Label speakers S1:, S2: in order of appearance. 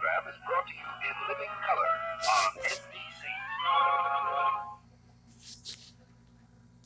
S1: program is brought to you in living color.